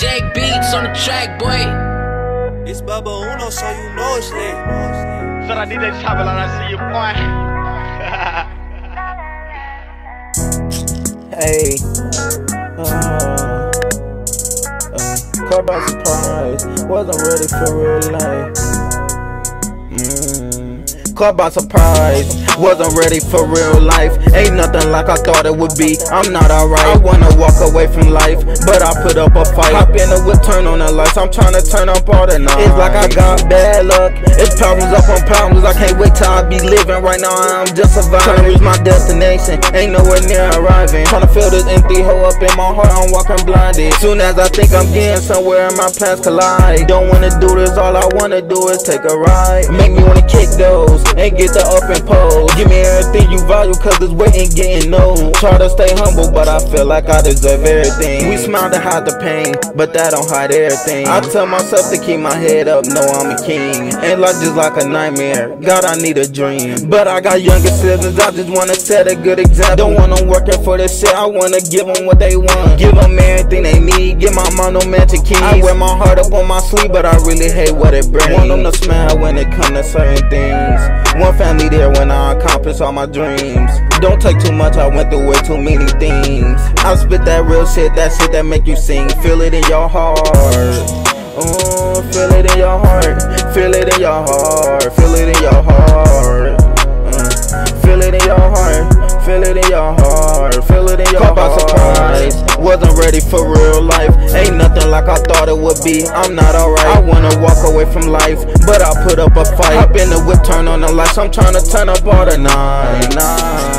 Jai Beats on the track, boy. It's Bubba Uno, so you know it's lit. Så der DJ Chop Alot, I see you, boy. Hey, uh, uh, caught by surprise, wasn't ready for real life. Mm, caught by surprise, wasn't ready for real life. Ain't nothing like I thought it would be. I'm not alright. I wanna walk away from life, but I put up a fight. Hop in the whip, turn on the lights. I'm trying to turn up all the night. It's like I got bad luck. It's problems up on problems. I can't wait till I be living. Right now I'm just surviving. Trying to reach my destination, ain't nowhere near arriving. Trying to fill this empty hole up in my heart. I'm walking blinded. Soon as I think I'm getting somewhere, my plans collide. Don't wanna do this. All I wanna do is take a ride. Make me wanna kick those get the up and pose. Give me everything you value, cause this way ain't getting old. Try to stay humble, but I feel like I deserve everything. We smile to hide the pain, but that don't hide everything. I tell myself to keep my head up, know I'm a king. And life just like a nightmare. God, I need a dream. But I got younger siblings, I just wanna set a good example. Don't want them working for this shit, I wanna give them what they want. Give them everything they need, give my mom no mansion keys. I wear my heart up on my sleeve, but I really hate what it brings. Want them to smile when it come to certain things. One family there when I accomplish all my dreams. Don't take too much, I went through way too many things. I spit that real shit, that shit that make you sing. Feel it in your heart. Oh, feel it in your heart. Feel it in your heart. Feel it in your heart. Mm. Feel it in your heart. Feel it in your heart. Feel it in your Caught heart. by surprise. Wasn't ready for real life. Ain't nothing like I thought it would be. I'm not alright. I wanna walk away from life, but I put up a fight. Hop in the whip, turn on the lights. I'm trying to turn up all the night. night.